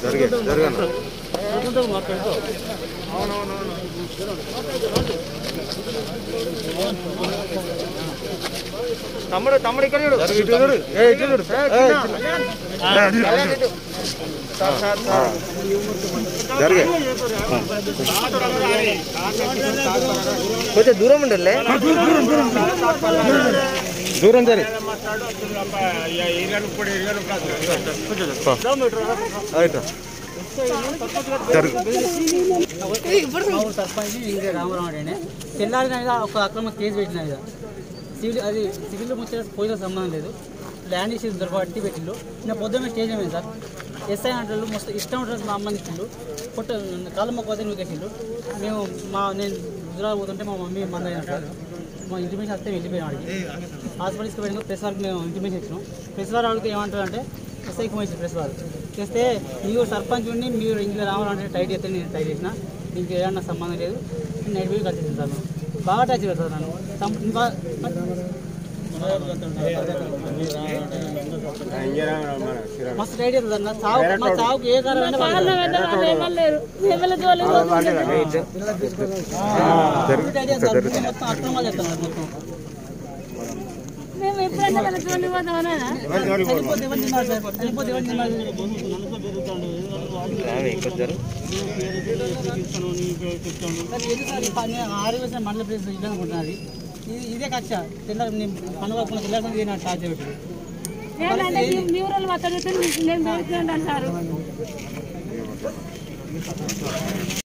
జరిగే జరగను తమ్ముడు తమ్ముడు ఇక్కడ చూడు జరుగు ఇటు చూడు ఏ ఇటు చూడు ఏ, ఇటు. జరిగే కొంచెం దూరం ఉండాలి దూరం జరి జరుగు ఊరు సర్పంచ్ ఇంకే రామరావు అంటే తెల్లారి మీద ఒక అక్రమ కేసు పెట్టిన మీద సివిల్ అది సివిల్ ముచ్చట పోయిన సంబంధం లేదు. ల్యాండ్ ఇష్యూస్ దొరకబట్టి పెట్టిండు. నేను పొద్దున్న స్టేజ్ మీద సార్. ఎస్ఐ అంటారు మస్తు ఇష్టం ఉంటుంది మా అమ్మని ఇచ్చిండు. పుట్ట కాలం మొక్క నువ్వు కట్టిండు మేము మా నేను గుజరాత్ పోతుంటే మా మమ్మీ మంద అంటారు మా ఇంటిమేషన్ వస్తే వెళ్ళిపోయాం అడిగి హాస్పిటల్స్కి వెళ్ళిన ప్రెస్ వారికి మేము ఇంటిమేషన్ ఇచ్చినాం. ప్రెస్ వారు అడిగితే ఏమంటారు అంటే ఎస్ఐకి ఫోన్ ప్రెస్ వారు చేస్తే మీరు సర్పంచ్ ఉండి మీరు ఇంట్లో రావాలంటే టైట్ చేస్తే నేను టైట్ చేసిన. మీకు ఏమన్నా సంబంధం లేదు. నైట్ పోయి కలిసి బాగా టచ్ పెడతారు నన్ను మస్తు టైట్ అవుతుంది అన్న చావు మా చావుకి ఏ కారణమైనా అక్రమాలు చేస్తున్నారు మొత్తం వేసిన మండల ప్లేస్ ఇల్లు అనుకుంటున్నది ఇది ఇదే కక్ష. తెల్లారి నేను పండుగ తెల్లారి నాకు టార్చ్ పెట్టి ఊళ్ళో మాట్లాడితే నేను అంటారు.